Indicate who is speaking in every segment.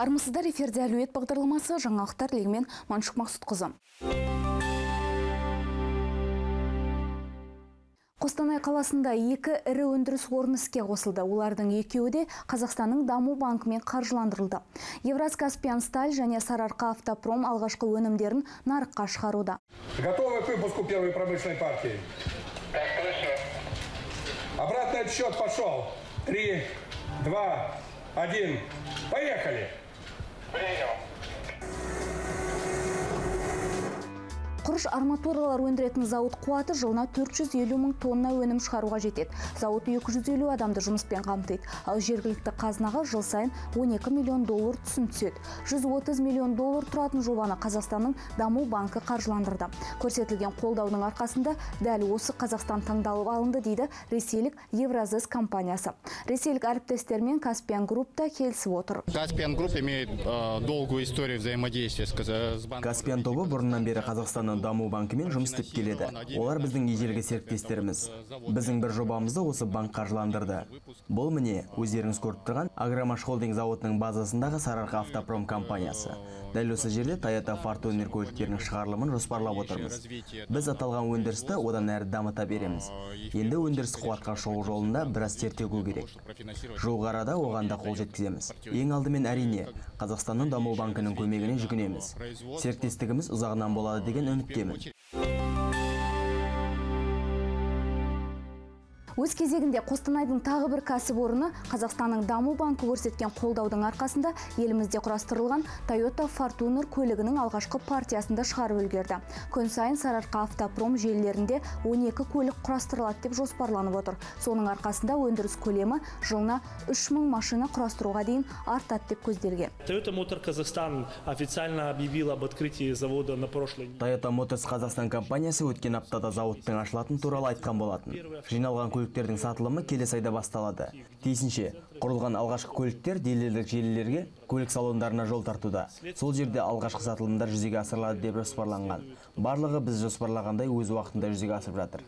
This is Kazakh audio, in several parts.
Speaker 1: армысыздар эфирде әлеует бағдарламасы жаңалықтар легімен маншық мақсұтқызы Қостанай қаласында екі ірі өндіріс орны іске қосылды. Олардың екеуі де Қазақстанның даму банкымен қаржыландырылды. Евраз Каспиан Сталь және Сарыарқа Автопром алғашқы өнімдерін нарыққа шығаруда.
Speaker 2: Готовы к выпуску первой промышленной партии? Обратный отсчет пошел. Три, два, один. Поехали! Venham.
Speaker 1: Құрыш арматуралар өндіретін зауыт қуаты жылына 450 мың тонна өнім шығаруға жетеді. Зауыт 250 адамды жұмыспен қамтиды. Ал жергілікті қазынаға жыл сайын 12 миллион доллар түсім түседі. 130 миллион доллар тұратын жобаны Қазақстанның даму банкі қаржыландырды. Көрсетілген қолдаудың арқасында дәл осы Қазақстан таңдалып алынды дейді ресейлік Евразес компаниясы. Ресейлік әріптестермен Каспиан Групп та келісіп отыр.
Speaker 3: Каспиан Групп имеет э, долгую историю взаимодействия с, банком.
Speaker 4: каспиан тобы бұрыннан бері қазақстанның даму банкімен жұмыс істеп келеді. олар біздің ежелгі серіктестеріміз. біздің бір жобамызды осы банк қаржыландырды. Бұл міне өздеріңіз көріп тұрған агромаш холдинг зауытының базасындағы сарыарқа автопром компаниясы. дәл осы жерде тойота фортунер көліктерінің шығарылымын жоспарлап отырмыз. біз аталған өндірісті одан әрі дамыта береміз. Енді өндіріс қуатқа шығу жолында біраз тер төгу керек. Жуық арада оған да қол жеткіземіз. ең алдымен әрине қазақстанның даму банкінің көмегіне жүгінеміз. серіктестігіміз ұзағынан болады деген tienen.
Speaker 1: Өз кезегінде Қостанайдың тағы бір кәсіпорны Қазақстанның даму банкі көрсеткен қолдаудың арқасында елімізде құрастырылған Toyota Fortuner көлігінің алғашқы партиясында шығарып үлгерді. Күн сайын Сарыарқа автопром желілерінде 12 көлік құрастырылады деп жоспарланып отыр. Соның арқасында өндіріс көлемі жылына 3000 машина құрастыруға дейін артады деп көзделген.
Speaker 5: Toyota Motor Казахстан официально объявил об открытии завода на прошлой неделе.
Speaker 4: Toyota Motors Қазақстан компаниясы өткен аптада зауыттың ашылатын туралы айтқан болатын. Жиналған көліктердің сатылымы келесі айда басталады. Тиісінше, құрылған алғашқы көліктер дилерлік желілерге көлік салондарына жол тартуда. Сол жерде алғашқы сатылымдар жүзеге асырылады деп жоспарланған. Барлығы біз жоспарлағандай өз уақытында жүзеге асып жатыр.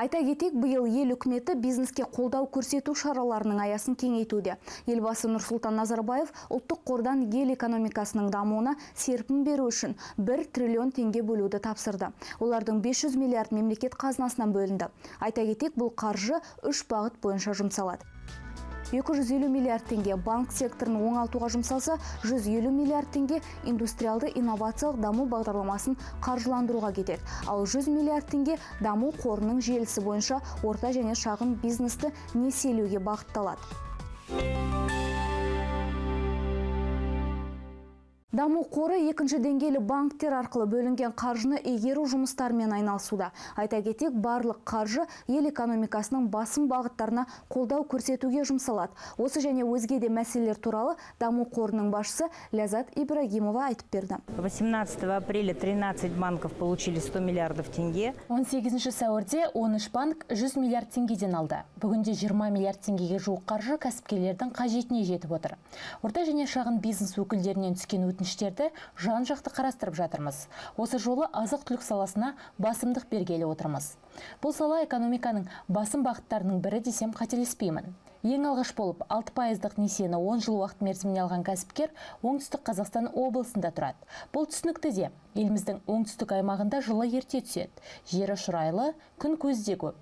Speaker 1: Айта кетейік, биыл ел үкіметі бизнеске қолдау көрсету шараларының аясын кеңейтуде. Елбасы Нұрсұлтан Назарбаев ұлттық қордан ел экономикасының дамуына серпін беру үшін 1 триллион теңге бөлуді тапсырды. Олардың 500 миллиард мемлекет қазынасынан бөлінді. Айта кетейік, бұл қаржы үш бағыт бойынша жұмсалады. 250 миллиард теңге банк секторын оңалтуға жұмсалса, 150 миллиард теңге индустриалды инновациялық даму бағдарламасын қаржыландыруға кетеді. Ал 100 миллиард теңге даму қорының желісі бойынша орта және шағын бизнесті несиелеуге бағытталады. Даму қоры екінші деңгейлі банктер арқылы бөлінген қаржыны игеру жұмыстарымен айналысуда. Айта кетейік, барлық қаржы ел экономикасының басым бағыттарына қолдау көрсетуге жұмсалады. Осы және өзге де мәселелер туралы Даму қорының басшысы Лязат Ибрагимова айтып берді.
Speaker 6: 18 апреля 13 банков получили 100 миллиардов тенге.
Speaker 7: 18 сәуірде 13 банк 100 миллиард теңгеден алды. Бүгінде 20 миллиард теңгеге жуық қаржы кәсіпкерлердің қажетіне жетіп отыр. Орта және шағын бизнес өкілдерінен түскен өтініштерді жан жақты қарастырып жатырмыз. Осы жолы азық түлік саласына басымдық бергелі отырмыз. Бұл сала экономиканың басым бағыттарының бірі десем қателеспеймін. Ең алғаш болып 6 пайыздық несиені 10 жыл уақыт мерзіміне алған кәсіпкер оңтүстік Қазақстан облысында тұрады. Бұл түсінікті де, еліміздің оңтүстік аймағында жылы ерте түседі. Жері шұрайлы, күн көзде көп.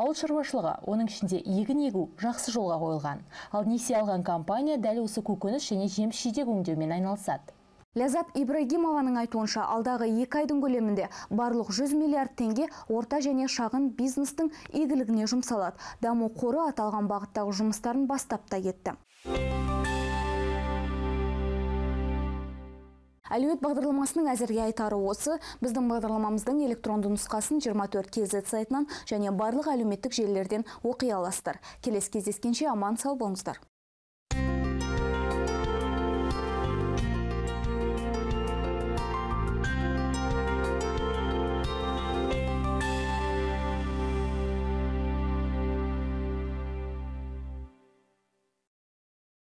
Speaker 7: Ауыл шаруашылығы, оның ішінде егін егу жақсы жолға қойылған. Ал несие алған компания дәл осы көкөніс және жеміс жидек өңдеумен айналысады.
Speaker 1: Лязат Ибрагимованың айтуынша алдағы екі айдың көлемінде барлық 100 миллиард теңге орта және шағын бизнестің игілігіне жұмсалады. Даму қоры аталған бағыттағы жұмыстарын бастап та кетті. Әлеует бағдарламасының әзірге айтары осы. Біздің бағдарламамыздың электронды нұсқасын 24 KZ сайтынан және барлық әлеуметтік желілерден оқи аласыздар. Келесі кездескенше аман сау болыңыздар.